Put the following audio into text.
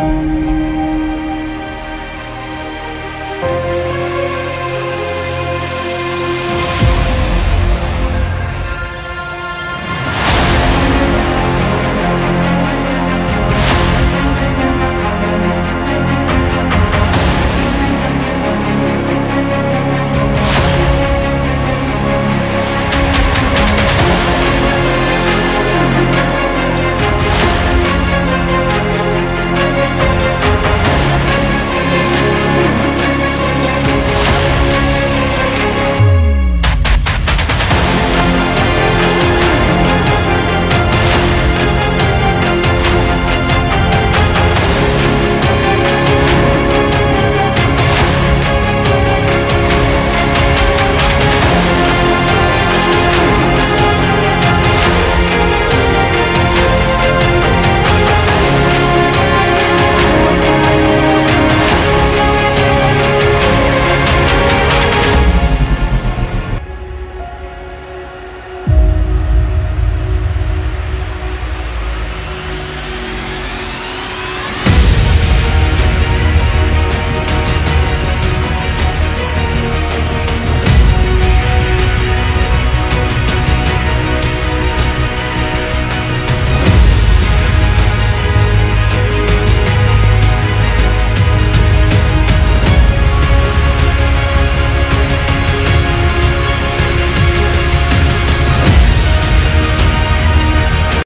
Música